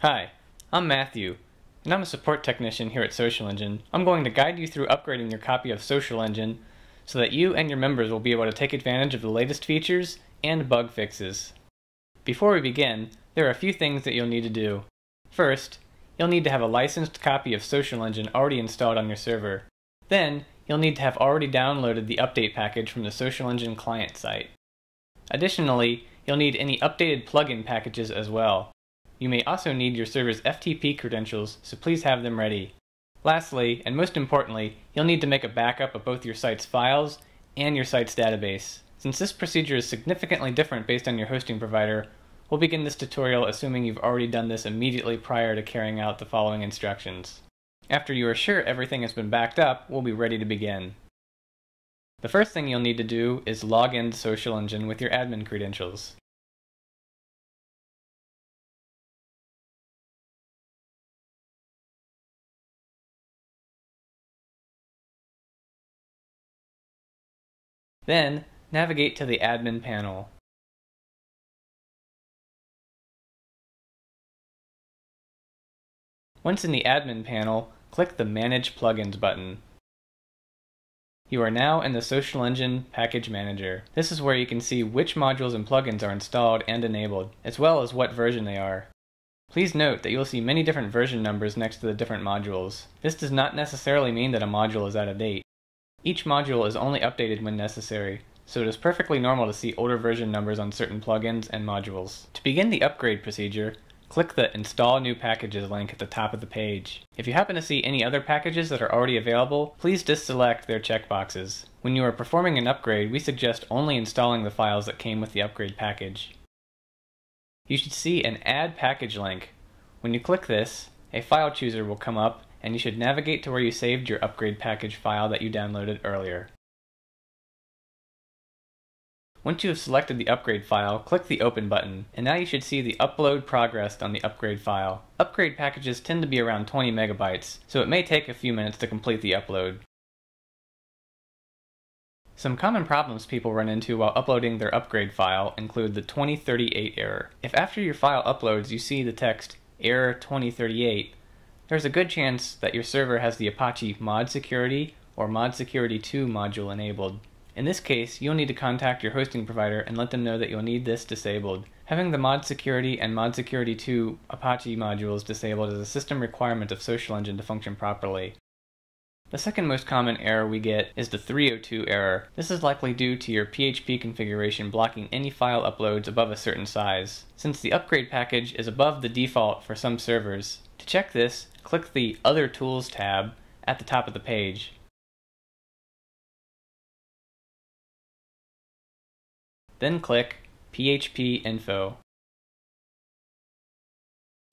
Hi, I'm Matthew, and I'm a support technician here at Social Engine. I'm going to guide you through upgrading your copy of Social Engine so that you and your members will be able to take advantage of the latest features and bug fixes. Before we begin, there are a few things that you'll need to do. First, you'll need to have a licensed copy of Social Engine already installed on your server. Then, you'll need to have already downloaded the update package from the Social Engine client site. Additionally, you'll need any updated plugin packages as well. You may also need your server's FTP credentials, so please have them ready. Lastly, and most importantly, you'll need to make a backup of both your site's files and your site's database. Since this procedure is significantly different based on your hosting provider, we'll begin this tutorial assuming you've already done this immediately prior to carrying out the following instructions. After you are sure everything has been backed up, we'll be ready to begin. The first thing you'll need to do is log into Social Engine with your admin credentials. Then, navigate to the Admin panel. Once in the Admin panel, click the Manage Plugins button. You are now in the Social Engine Package Manager. This is where you can see which modules and plugins are installed and enabled, as well as what version they are. Please note that you will see many different version numbers next to the different modules. This does not necessarily mean that a module is out of date. Each module is only updated when necessary, so it is perfectly normal to see older version numbers on certain plugins and modules. To begin the upgrade procedure, click the Install New Packages link at the top of the page. If you happen to see any other packages that are already available, please deselect their checkboxes. When you are performing an upgrade, we suggest only installing the files that came with the upgrade package. You should see an Add Package link. When you click this, a file chooser will come up and you should navigate to where you saved your upgrade package file that you downloaded earlier. Once you have selected the upgrade file, click the Open button, and now you should see the upload progress on the upgrade file. Upgrade packages tend to be around 20 megabytes, so it may take a few minutes to complete the upload. Some common problems people run into while uploading their upgrade file include the 2038 error. If after your file uploads you see the text error 2038, there's a good chance that your server has the Apache Mod Security or Mod Security 2 module enabled. In this case, you'll need to contact your hosting provider and let them know that you'll need this disabled. Having the Mod Security and Mod Security 2 Apache modules disabled is a system requirement of Social Engine to function properly. The second most common error we get is the 302 error. This is likely due to your PHP configuration blocking any file uploads above a certain size. Since the upgrade package is above the default for some servers, check this, click the Other Tools tab at the top of the page. Then click PHP Info.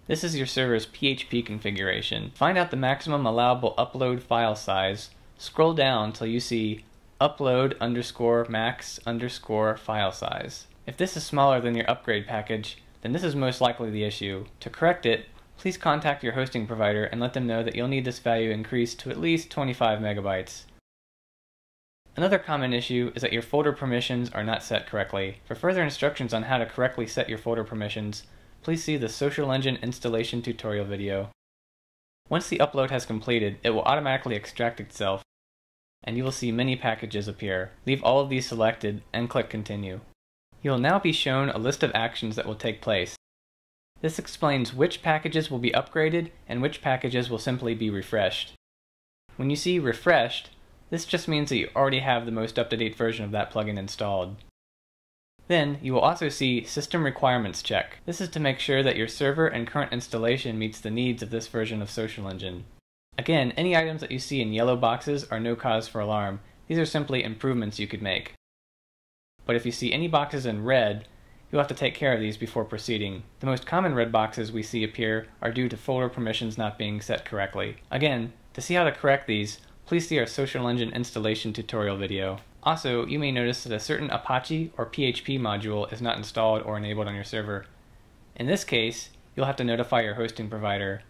This is your server's PHP configuration. Find out the maximum allowable upload file size. Scroll down till you see upload underscore max underscore file size. If this is smaller than your upgrade package, then this is most likely the issue. To correct it, please contact your hosting provider and let them know that you'll need this value increased to at least 25 megabytes. Another common issue is that your folder permissions are not set correctly. For further instructions on how to correctly set your folder permissions, please see the Social Engine installation tutorial video. Once the upload has completed, it will automatically extract itself, and you will see many packages appear. Leave all of these selected and click Continue. You will now be shown a list of actions that will take place. This explains which packages will be upgraded and which packages will simply be refreshed. When you see refreshed, this just means that you already have the most up-to-date version of that plugin installed. Then, you will also see System Requirements Check. This is to make sure that your server and current installation meets the needs of this version of Social Engine. Again, any items that you see in yellow boxes are no cause for alarm. These are simply improvements you could make. But if you see any boxes in red, You'll have to take care of these before proceeding. The most common red boxes we see appear are due to folder permissions not being set correctly. Again, to see how to correct these, please see our Social Engine installation tutorial video. Also, you may notice that a certain Apache or PHP module is not installed or enabled on your server. In this case, you'll have to notify your hosting provider.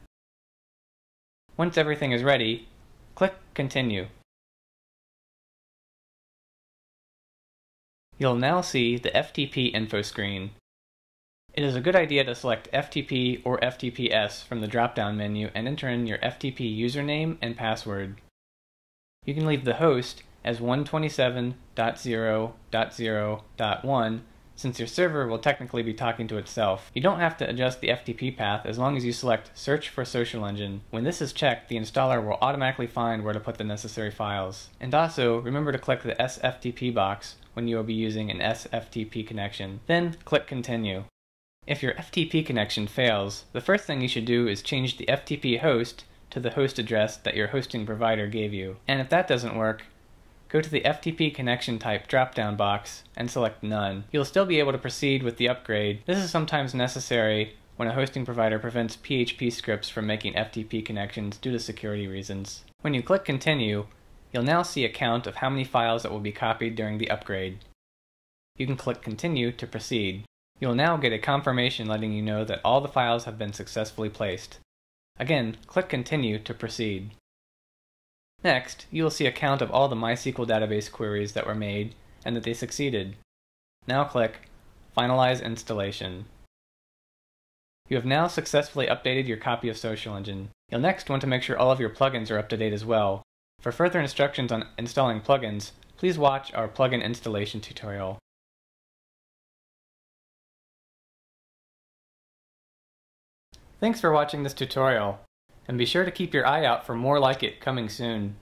Once everything is ready, click Continue. You'll now see the FTP info screen. It is a good idea to select FTP or FTPS from the drop-down menu and enter in your FTP username and password. You can leave the host as 127.0.0.1 since your server will technically be talking to itself. You don't have to adjust the FTP path as long as you select Search for Social Engine. When this is checked, the installer will automatically find where to put the necessary files. And also, remember to click the SFTP box when you will be using an SFTP connection. Then click Continue. If your FTP connection fails, the first thing you should do is change the FTP host to the host address that your hosting provider gave you. And if that doesn't work, go to the FTP connection type drop-down box and select None. You'll still be able to proceed with the upgrade. This is sometimes necessary when a hosting provider prevents PHP scripts from making FTP connections due to security reasons. When you click Continue, you'll now see a count of how many files that will be copied during the upgrade. You can click Continue to proceed. You'll now get a confirmation letting you know that all the files have been successfully placed. Again, click Continue to proceed. Next, you will see a count of all the MySQL database queries that were made and that they succeeded. Now click Finalize Installation. You have now successfully updated your copy of Social Engine. You'll next want to make sure all of your plugins are up to date as well. For further instructions on installing plugins, please watch our plugin installation tutorial. Thanks for watching this tutorial, and be sure to keep your eye out for more like it coming soon.